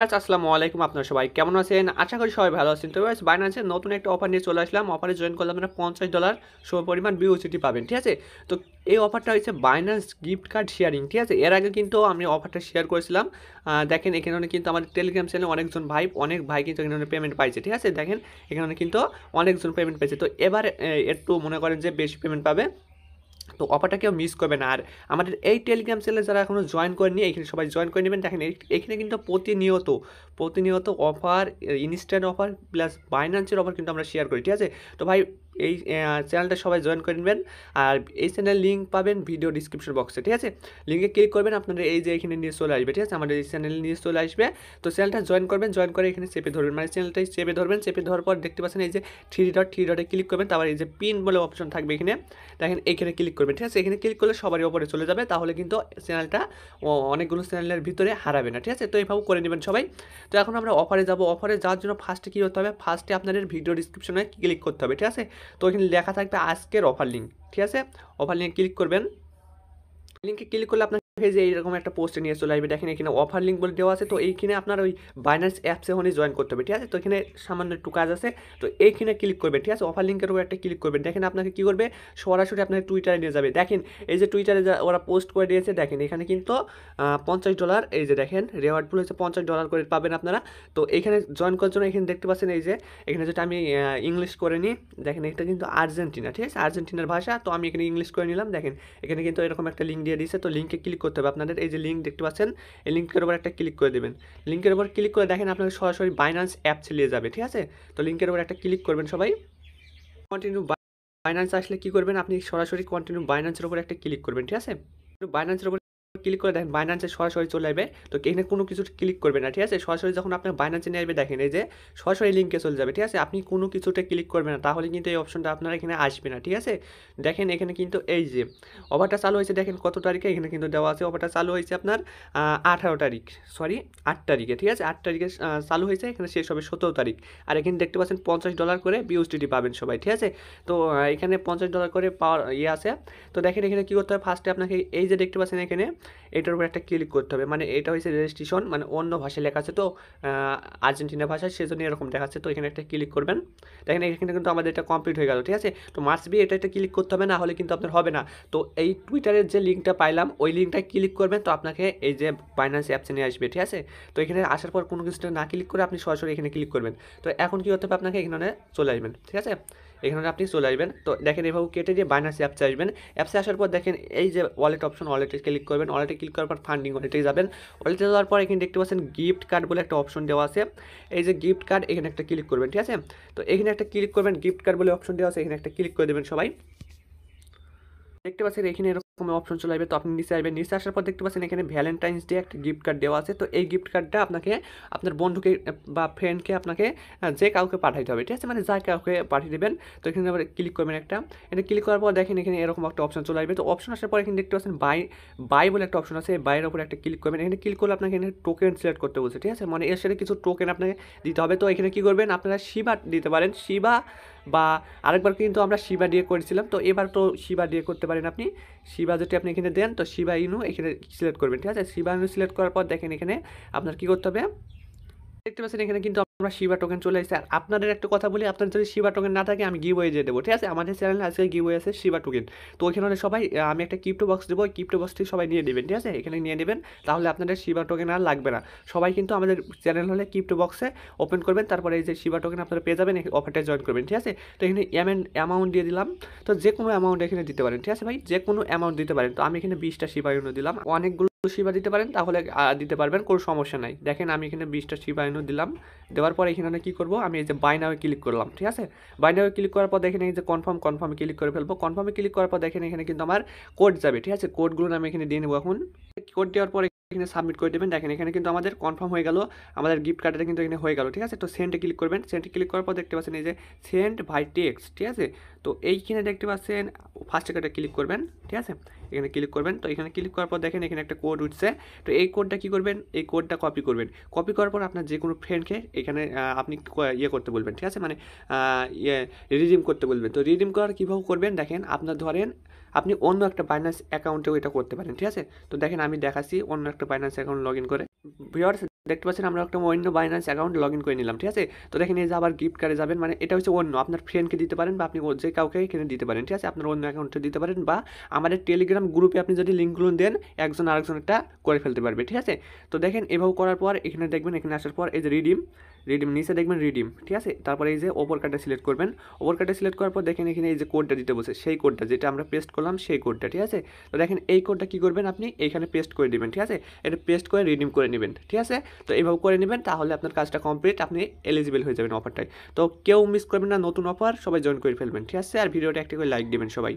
আসসালামু আলাইকুম আপনারা সবাই। কেমন আছেন? আশা করি সবাই ভালো আছেন। তো গাইস বাইন্যান্সের নতুন একটা অফার নিয়ে চলে আসলাম। অফারে জয়েন করলে আপনারা পঞ্চাশ ডলার সম পরিমাণ বিউসিটি পাবেন, ঠিক আছে? তো এই অফারটা হচ্ছে বাইন্যান্স গিফট কার্ড শেয়ারিং ঠিক আছে? এর আগে কিন্তু আমি অফারটা শেয়ার করেছিলাম। দেখেন এখানে কিন্তু আমাদের টেলিগ্রাম চ্যানেলে অনেকজন ভাই, অনেক ভাই কিন্তু এখানে পেমেন্ট পাইছে, ঠিক আছে? দেখেন এখানে কিন্তু অনেকজন পেমেন্ট পেয়েছে তো এবার একটু মনে করেন যে বেশি পেমেন্ট পাবে। তো অফারটা কেউ মিস করবে না আর আমাদের এই টেলিগ্রাম চ্যানেলে যারা এখনও জয়েন করেনি এখানে সবাই জয়েন করে নেবেন। দেখেন এখানে কিন্তু প্রতিনিয়ত প্রতিনিয়ত অফার ইনস্ট্যান্ট অফার প্লাস বাইন্যান্সের অফার কিন্তু আমরা শেয়ার করি, ঠিক আছে? তো ভাই এই চ্যানেলটা সবাই জয়েন করে নেবেন। আর এই চ্যানেলের লিঙ্ক পাবেন ভিডিও ডিসক্রিপশন বক্সে ঠিক আছে? লিঙ্কে ক্লিক করবেন আপনাদের এই যে এখানে নিয়ে চলে আসবে, ঠিক আছে? আমাদের এই চ্যানেল নিয়ে চলে আসবে। তো চ্যানেলটা জয়েন করবেন জয়েন করে এখানে চেপে ধরবেন। মানে চ্যানেলটাই চেপে ধরবেন, চেপে ধরার পর দেখতে পাচ্ছেন এই যে থ্রি ডট থ্রি ডটে ক্লিক করবেন। তারপর এই যে পিন বলে অপশন থাকবে এখানে। দেখেন, এখানে ক্লিক করবেন, ঠিক আছে? এখানে ক্লিক করলে সবারই ওপরে চলে যাবে। তাহলে কিন্তু চ্যানেলটা অনেকগুলো চ্যানেলের ভিতরে হারাবে না, ঠিক আছে? তো এইভাবে করে নেবেন সবাই। তো এখন আমরা অফারে যাব। অফারে যাওয়ার জন্য ফার্স্টে কী করতে হবে? ফার্স্টে আপনাদের ভিডিও ডিসক্রিপশনে ক্লিক করতে হবে, ঠিক আছে? তো এখানে লেখা থাকবে আজকের অফার লিঙ্ক ঠিক আছে? অফার লিঙ্কে ক্লিক করবেন। লিঙ্কে ক্লিক করলে আপনার পেজে এইরকম একটা পোস্টে নিয়ে চলে আসবে। দেখেন এখানে অফার লিঙ্ক বলে দেওয়া আছে। তো এইখানে আপনার ওই বাইন্যান্স অ্যাপসে ওখানে জয়েন করতে হবে, ঠিক আছে? তো এখানে সামান্য একটু কাজ আছে। তো এইখানে ক্লিক করবেন, ঠিক আছে? অফার লিঙ্কের উপর একটা ক্লিক করবেন। দেখেন আপনাকে কী করবে? সরাসরি আপনাকে টুইটারে নিয়ে যাবে। দেখেন, এই যে টুইটারে ওরা পোস্ট করে দিয়েছে, দেখেন এখানে কিন্তু পঞ্চাশ ডলার এই যে দেখেন রেওয়ার্ডগুলো হচ্ছে পঞ্চাশ ডলার করে পাবেন আপনারা। তো এখানে জয়েন করার জন্য এখানে দেখতে পাচ্ছেন এই যে, এখানে যেটা আমি ইংলিশ করে নিই। দেখেন এটা কিন্তু আর্জেন্টিনা ঠিক আছে? আর্জেন্টিনার ভাষা। তো আমি এখানে ইংলিশ করে নিলাম। দেখেন, এখানে কিন্তু এরকম একটা লিঙ্ক দিয়ে দিয়েছে। তো লিঙ্কে ক্লিক করতে হবে। আপনাদের এই যে লিঙ্ক দেখতে পাচ্ছেন, এই লিঙ্কের উপর একটা ক্লিক করে দেবেন। লিঙ্কের উপর ক্লিক করে দেখেন আপনাদের সরাসরি বাইন্যান্স অ্যাপ চালিয়ে যাবে, ঠিক আছে? তো লিঙ্কের উপর একটা ক্লিক করবেন সবাই। কন্টিনিউ বাইন্যান্স আসলে কি করবেন? আপনি সরাসরি কন্টিনিউ বাইন্যান্সের উপর একটা ক্লিক করবেন, ঠিক আছে? বাইন্যান্সের উপর ক্লিক করে দেখেন বাইন্যান্সে সরাসরি চলে আসবে। তো এখানে কোনো কিছু ক্লিক করবে না, ঠিক আছে? সরাসরি যখন আপনার বাইন্যান্সে নিয়ে আসবে, দেখেন এই যে সরাসরি লিঙ্কে চলে যাবে, ঠিক আছে? আপনি কোনো কিছুতে ক্লিক করবেন না, তাহলে কিন্তু এই অপশনটা আপনার এখানে আসবে না, ঠিক আছে? দেখেন এখানে কিন্তু এই যে অফারটা চালু হয়েছে, দেখেন কত তারিখে? এখানে কিন্তু দেওয়া আছে অফারটা চালু হয়েছে আপনার আঠারো তারিখ সরি আট তারিখে, ঠিক আছে? আট তারিখে চালু হয়েছে, এখানে শেষ হবে সতেরো তারিখ। আর এখানে দেখতে পাচ্ছেন পঞ্চাশ ডলার করে বিউসডিটি পাবেন সবাই, ঠিক আছে? তো এখানে পঞ্চাশ ডলার করে পাওয়ার ইয়ে আছে। তো দেখেন এখানে কী করতে হবে? ফার্স্টে আপনাকে এই যে দেখতে পাচ্ছেন এখানে এটার উপর একটা ক্লিক করতে হবে। মানে এটা হচ্ছে রেজিস্ট্রেশন মানে অন্য ভাষায় লেখা আছে তো আর্জেন্টিনা ভাষায় সেজন্য এরকম দেখাচ্ছে তো এখানে একটা ক্লিক করবেন। দেখেন এখানে কিন্তু আমাদের এটা কমপ্লিট হয়ে গেল, ঠিক আছে? তো মাস্ট বি এটা একটা ক্লিক করতে হবে, না হলে কিন্তু আপনার হবে না। তো এই টুইটারের যে লিঙ্কটা পাইলাম, ওই লিঙ্কটা ক্লিক করবেন, তো আপনাকে এই যে বাইন্যান্স অ্যাপসে নিয়ে আসবে, ঠিক আছে? তো এখানে আসার পর কোনো কিছুটা না ক্লিক করে আপনি সরাসরি এখানে ক্লিক করবেন। তো এখন কী করতে হবে আপনাকে? এখানে চলে আসবেন, ঠিক আছে? এখানে আপনি চলে আসবেন। তো দেখেন এভাবে কেটে দিয়ে বাইনান্স অ্যাপসে আসবেন। অ্যাপসে আসার পর দেখেন এই যে ওয়ালেট অপশন ওয়ালেটে ক্লিক করবেন। ওয়ালেটে ক্লিক করার পর ফান্ডিং ওয়ালেটে যাবেন। ওয়ালেটে যাওয়ার পর এখানে দেখতে পাচ্ছেন গিফট কার্ড বলে একটা অপশন দেওয়া আছে। এই যে গিফট কার্ড এখানে একটা ক্লিক করবেন, ঠিক আছে? তো এখানে একটা ক্লিক করবেন গিফট কার্ড বলে অপশন দেওয়া আছে। এখানে একটা ক্লিক করে দেবেন সবাই। দেখতে পাচ্ছেন এখানে এরকম অপশন চলে আসবে। তো আপনি নিচে আসবেন। নিচে আসার পর দেখতে পাচ্ছেন এখানে ভ্যালেন্টাইন্স ডে একটা গিফট কার্ড দেওয়া আছে। তো এই গিফট কার্ডটা আপনাকে আপনার বন্ধুকে বা ফ্রেন্ডকে আপনাকে যে কাউকে পাঠাইতে হবে। ঠিক আছে? মানে যা কাউকে পাঠিয়ে দেবেন। তো এখানে আবার ক্লিক করবেন একটা। এটা ক্লিক করার পর দেখেন এখানে এরকম একটা অপশন চলে আসবে। তো অপশন আসার পর এখানে দেখতে পাচ্ছেন বাই বাই বলে একটা অপশন আছে। এই বাইয়ের উপরে একটা ক্লিক করবেন। এখানে ক্লিক করলে আপনাকে এখানে টোকেন সিলেক্ট করতে বলছে। ঠিক আছে? মানে এর সাথে কিছু টোকেন আপনাকে দিতে হবে। তো এখানে কী করবেন? আপনারা শিবা দিতে পারেন। শিবা বা আরেকবার কিন্তু আমরা শিবা দিয়ে করেছিলাম। তো এবার তো শিবা দিয়ে করতে পারেন আপনি। শিবা যদি আপনি এখানে দেন, তো শিবা ইনু এখানে সিলেক্ট করবেন, ঠিক আছে? শিবা ইনু সিলেক্ট করার পর দেখেন এখানে আপনার কি করতে হবে? দেখতে পাচ্ছেন এখানে কিন্তু আমরা শিবা টোকেন চলে এসেছে আর আপনাদের একটা কথা বলি আপনার যদি শিবা টোকেন না থাকে, আমি গিভ দিয়ে দেবো, ঠিক আছে? আমাদের চ্যানেলে আজকে গিভ আছে শিবা টোকেন তো ওইখানে সবাই আমি একটা ক্রিপ্টো বক্স দেবো, ওই ক্রিপ্টো বক্সটি সবাই নিয়ে নেবেন, ঠিক আছে? এখানে নিয়ে নেবেন, তাহলে আপনাদের শিবা টোকেন আর লাগবে না। সবাই কিন্তু আমাদের চ্যানেল হলে ক্রিপ্টো বক্সে ওপেন করবেন, তারপরে এই যে শিবা টোকেন আপনারা পেয়ে যাবেন অফারটা জয়েন করবেন, ঠিক আছে? তো এখানে অ্যামাউন্ট দিয়ে দিলাম। তো যে কোনো অ্যামাউন্ট এখানে দিতে পারেন, ঠিক আছে ভাই? যে কোনো অ্যামাউন্ট দিতে পারেন। তো আমি এখানে বিশটা শিবা ইউনো দিলাম। অনেকগুলো শিবা দিতে পারেন, তাহলে দিতে পারবেন, কোনো সমস্যা নাই। দেখেন, আমি এখানে বিশটা শিবা ইউনো দিলাম। দেওয়ার পর এখানে কী করব? আমি এই যে বাইনাও ক্লিক করলাম, ঠিক আছে? বাইনাও ক্লিক করার পর দেখেন এই যে কনফার্ম কনফার্মে ক্লিক করে ফেলব। কনফার্মে ক্লিক করার পর দেখেন এখানে কিন্তু আমার কোড যাবে, ঠিক আছে? কোডগুলো আমি এখানে দিয়ে নেব এখন। কোড দেওয়ার পর এখানে সাবমিট করে দেবেন। দেখেন এখানে কিন্তু আমাদের কনফার্ম হয়ে গেল, আমাদের গিফট কার্ডটা কিন্তু এখানে হয়ে গেল, ঠিক আছে? তো সেন্টে ক্লিক করবেন। সেন্টে ক্লিক করার পর দেখতে পাচ্ছেন এই যে সেন্ট ভাই টেক্স ঠিক আছে? তো এইখানে দেখতে পাচ্ছেন ফার্স্ট একটা ক্লিক করবেন, ঠিক আছে? এখানে ক্লিক করবেন, তো এখানে ক্লিক করার পর দেখেন এখানে একটা কোড উঠছে। তো এই কোডটা কী করবেন? এই কোডটা কপি করবেন। কপি করার পর আপনার যে কোনো ফ্রেন্ডকে এখানে আপনি ইয়ে করতে বলবেন, ঠিক আছে? মানে ইয়ে রিডিম করতে বলবেন। তো রিডিম করার কীভাবে করবেন? দেখেন, আপনার ধরেন আপনি অন্য একটা বাইন্যান্স অ্যাকাউন্টেও এটা করতে পারেন, ঠিক আছে? তো দেখেন আমি দেখাচ্ছি অন্য একটা বাইন্যান্স অ্যাকাউন্ট লগ ইন করে। ভিওয়ার্স দেখতে পাচ্ছেন আমরা একটা অন্য বাইন্যান্স অ্যাকাউন্ট লগ ইন করে নিলাম, ঠিক আছে? তো দেখেন এই যে আবার গিফট কার্ডে যাবেন মানে এটা হচ্ছে অন্য, আপনার ফ্রেন্ডকে দিতে পারেন বা আপনি যে কাউকে এখানে দিতে পারেন, ঠিক আছে? আপনার অন্য অ্যাকাউন্টে দিতে পারেন বা আমাদের টেলিগ্রাম গ্রুপে আপনি যদি লিঙ্কগুলো দেন, একজন আরেকজন একটা করে ফেলতে পারবে, ঠিক আছে? তো দেখেন এভাবে করার পর, এখানে দেখবেন, এখানে আসার পর এই যে রিডিম রিডিম নিচে দেখবেন রিডিম ঠিক আছে? তারপরে এই যে ওপর কার্ডটা সিলেক্ট করবেন। ওপর কার্ডটা সিলেক্ট করার পর দেখেন এখানে এই যে কোডটা দিতে বসে সেই কোডটা যেটা আমরা পেস্ট করলাম সেই কোডটা ঠিক আছে? তো দেখেন এই কোডটা কী করবেন আপনি? এইখানে পেস্ট করে দিবেন ঠিক আছে? এটা পেস্ট করে রিডিম করে নেবেন, ঠিক আছে? তো এইভাবে করে নেবেন, তাহলে আপনার কাজটা কমপ্লিট আপনি এলিজিবল হয়ে যাবেন অফারটায় তো কেউ মিস করবেন না নতুন অফার সবাই জয়েন করে ফেলবেন, ঠিক আছে? আর ভিডিওটা একটা করে লাইক দেবেন সবাই।